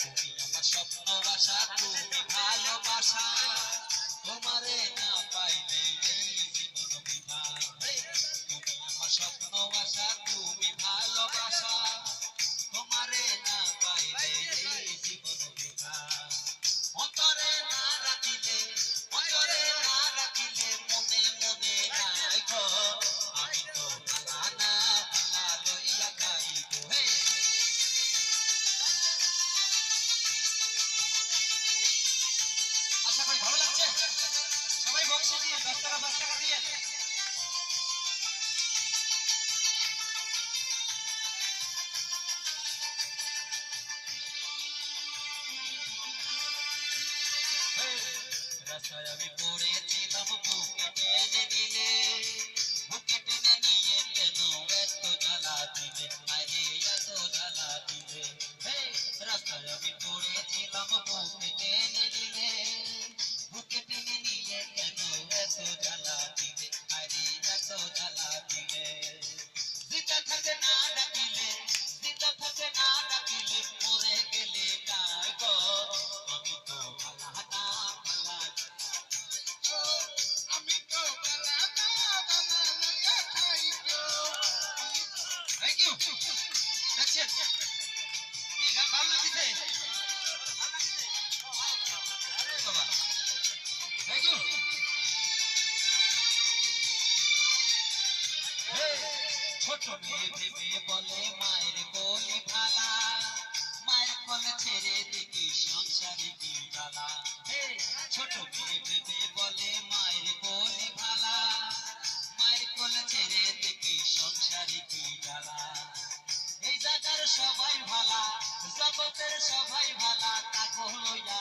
তুমি আমার স্বপ্ন আশা তুমি আমি পড়েছিলাম বুকে টেনে দিলে বুকে টেনে নিয়ে কেন এত জ্বালা দিলে আরে এত জ্বালা দিলে হে রাস্তায় আমি ইউ দেখছেন কি গান ভালো লাগছে বাবা থ্যাংক ইউ ছোট মেয়ে ভেবে বলে মায়ের কোলে ভালা মায়ের কোলে ছেড়ে দেখি সংসারে কি জ্বালা। ছোট মেয়ে ভেবে বলে বাপের সবাই ভালা কাকো লইয়া